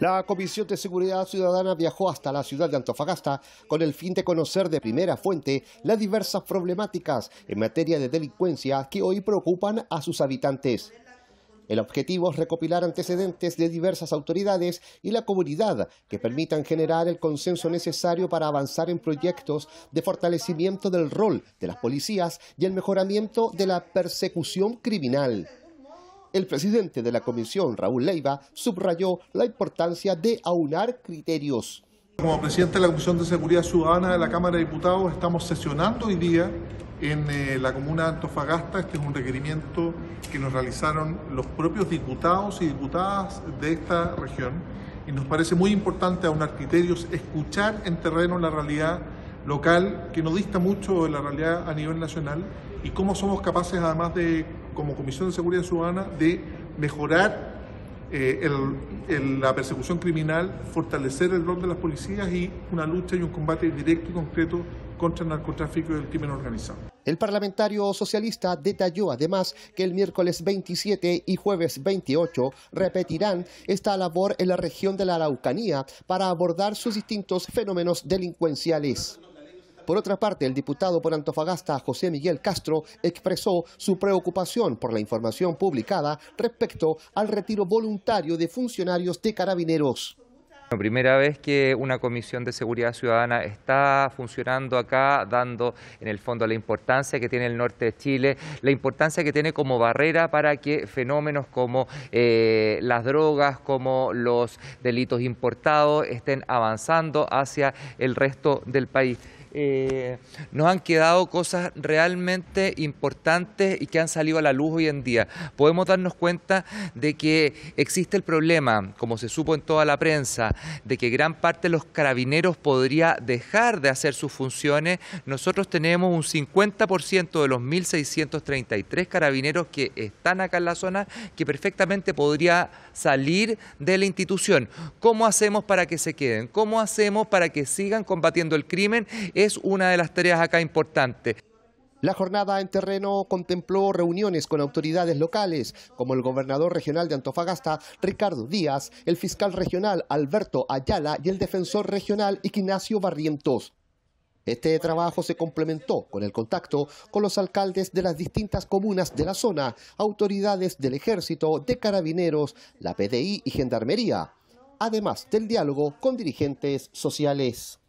La Comisión de Seguridad Ciudadana viajó hasta la ciudad de Antofagasta con el fin de conocer de primera fuente las diversas problemáticas en materia de delincuencia que hoy preocupan a sus habitantes. El objetivo es recopilar antecedentes de diversas autoridades y la comunidad que permitan generar el consenso necesario para avanzar en proyectos de fortalecimiento del rol de las policías y el mejoramiento de la persecución criminal. El presidente de la comisión, Raúl Leiva, subrayó la importancia de aunar criterios. Como presidente de la Comisión de Seguridad Ciudadana de la Cámara de Diputados, estamos sesionando hoy día en eh, la comuna de Antofagasta. Este es un requerimiento que nos realizaron los propios diputados y diputadas de esta región y nos parece muy importante aunar criterios, escuchar en terreno la realidad local que no dista mucho de la realidad a nivel nacional y cómo somos capaces además de, como Comisión de Seguridad Ciudadana, de mejorar eh, la persecución criminal, fortalecer el rol de las policías y una lucha y un combate directo y concreto contra el narcotráfico y el crimen organizado. El parlamentario socialista detalló además que el miércoles 27 y jueves 28 repetirán esta labor en la región de la Araucanía para abordar sus distintos fenómenos delincuenciales. Por otra parte, el diputado por Antofagasta, José Miguel Castro, expresó su preocupación por la información publicada respecto al retiro voluntario de funcionarios de carabineros. La primera vez que una comisión de seguridad ciudadana está funcionando acá, dando en el fondo la importancia que tiene el norte de Chile, la importancia que tiene como barrera para que fenómenos como eh, las drogas, como los delitos importados estén avanzando hacia el resto del país. Eh, nos han quedado cosas realmente importantes y que han salido a la luz hoy en día. Podemos darnos cuenta de que existe el problema, como se supo en toda la prensa, de que gran parte de los carabineros podría dejar de hacer sus funciones. Nosotros tenemos un 50% de los 1.633 carabineros que están acá en la zona que perfectamente podría salir de la institución. ¿Cómo hacemos para que se queden? ¿Cómo hacemos para que sigan combatiendo el crimen? Es una de las tareas acá importantes. La jornada en terreno contempló reuniones con autoridades locales, como el gobernador regional de Antofagasta, Ricardo Díaz, el fiscal regional Alberto Ayala y el defensor regional Ignacio Barrientos. Este trabajo se complementó con el contacto con los alcaldes de las distintas comunas de la zona, autoridades del ejército, de carabineros, la PDI y gendarmería, además del diálogo con dirigentes sociales.